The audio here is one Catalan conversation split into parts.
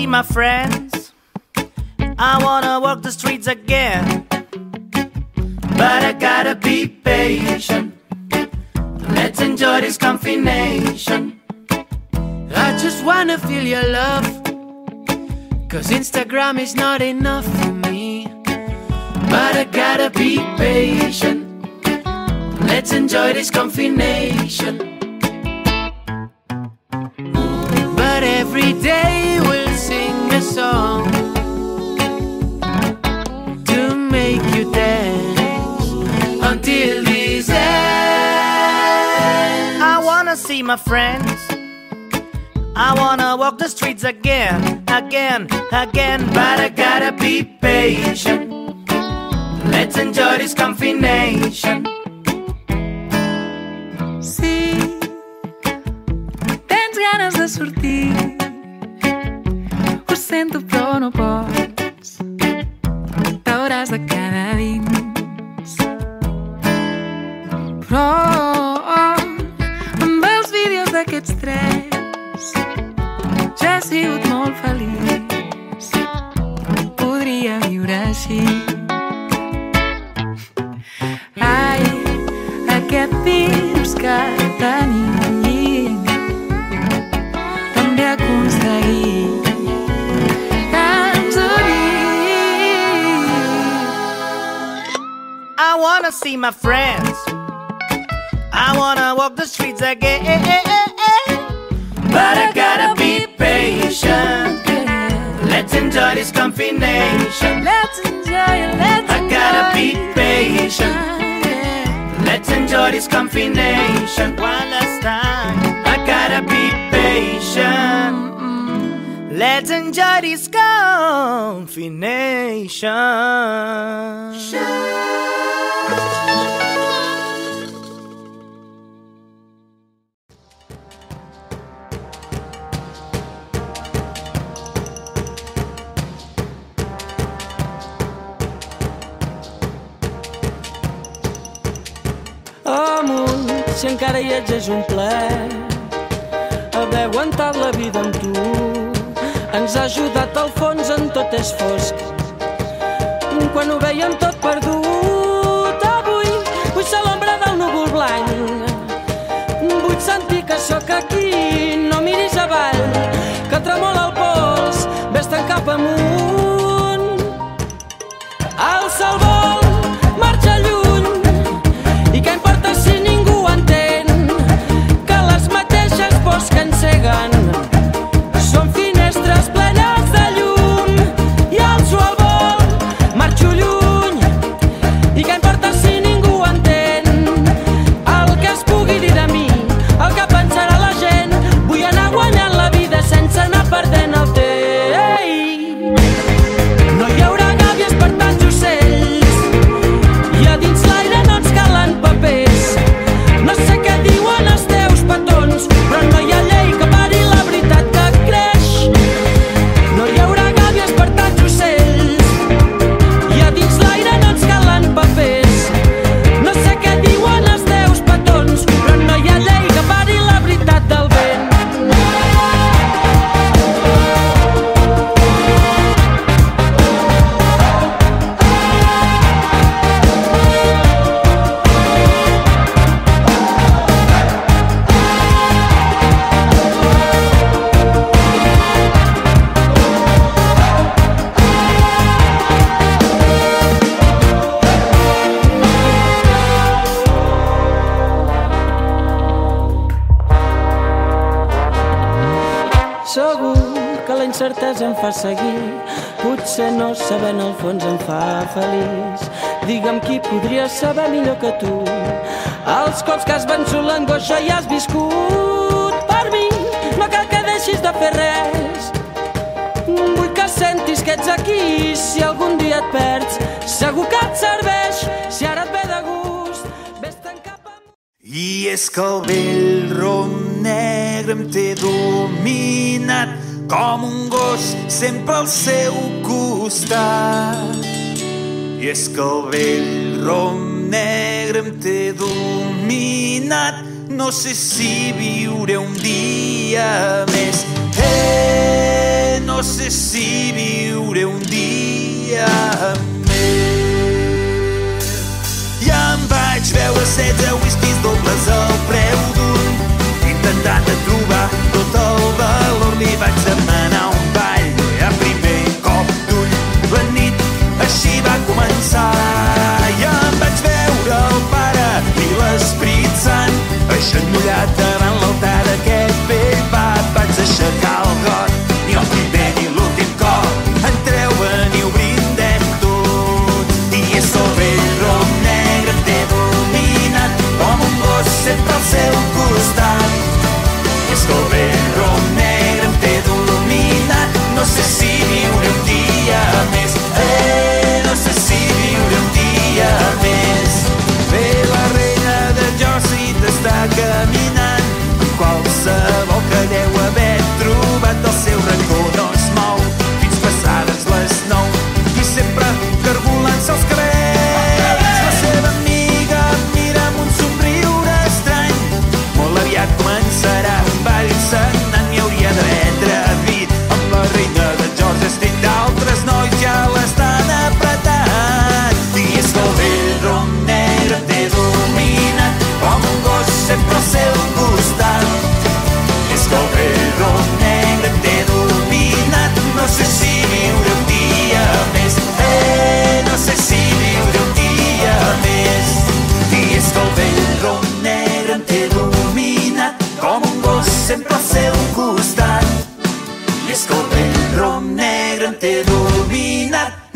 see my friends. I wanna walk the streets again. But I gotta be patient. Let's enjoy this combination. I just wanna feel your love. Cause Instagram is not enough for me. But I gotta be patient. Let's enjoy this combination. My friends. I wanna walk the streets again, again, again. But I gotta be patient. Let's enjoy this combination. Sí, tens ganes de sortir. Ho sento, però no pots. 가신 I, I get feels I wanna see my friends. I wanna walk the streets again. But I gotta be patient. Let's enjoy this combination. Let's enjoy let's I gotta be patient. Yeah. Let's enjoy this combination. One last time. I gotta be patient. Let's enjoy this combination. Si encara hi ets és un plaer haver aguantat la vida amb tu. Ens ha ajudat al fons en tot és fosc. Quan ho veiem tot perdut, avui vull ser l'ombra del núvol blanc. Vull sentir que sóc aquí, no miris avall, que tremola el pols, vés-te'n cap amunt. Incertesa em fa seguir, potser no sabent al fons em fa feliç. Digue'm qui podria saber millor que tu els cops que has vençut l'angoixa i has viscut per mi. No cal que deixis de fer res. Vull que sentis que ets aquí si algun dia et perds. Segur que et serveix si ara et ve de gust. Vés-te'n cap a... I és que el vell rom negre em té dominat com un gos sempre al seu costat. I és que el vell rom negre em té dominat, no sé si viuré un dia més. Eh, no sé si viuré un dia més. Ja em vaig veure setze whiskies dobles al preu d'un de trobar tot el valor li vaig demanar un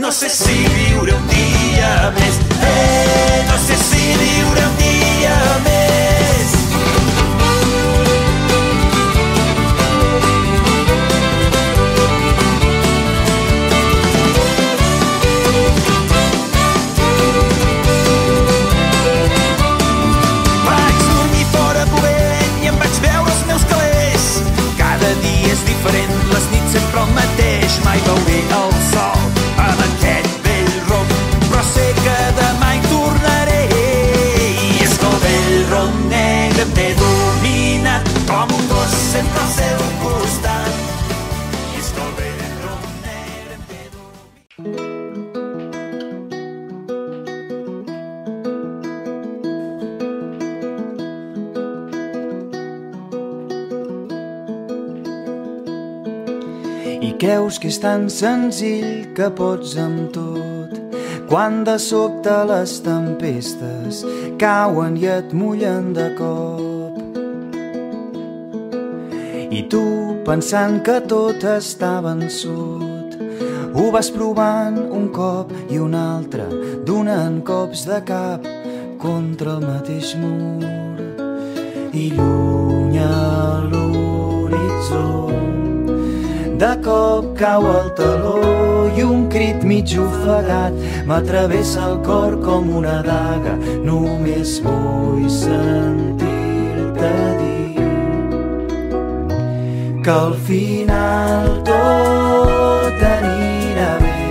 No sé si viure un dia més, eh, no sé si viure un dia més. i creus que és tan senzill que pots amb tot. Quan de sobte les tempestes cauen i et mullen de cop. I tu, pensant que tot està vençut, ho vas provant un cop i un altre, donant cops de cap contra el mateix mur. I lluny a l'horitzó de cop cau el taló i un crit mig ofegat m'atravessa el cor com una daga. Només vull sentir-te dir que al final tot anirà bé.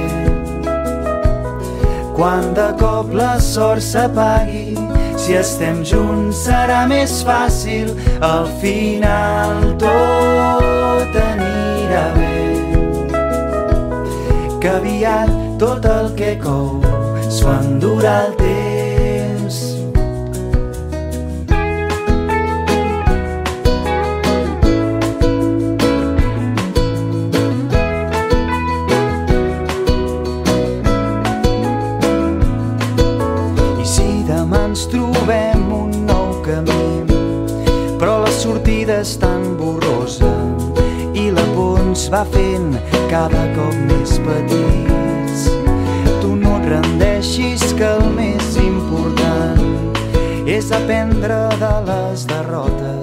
Quan de cop la sort s'apagui, si estem junts serà més fàcil, al final tot anirà gairebé que aviat tot el que cou s'ho endurà el temps. ens va fent cada cop més petits. Tu no et rendeixis que el més important és aprendre de les derrotes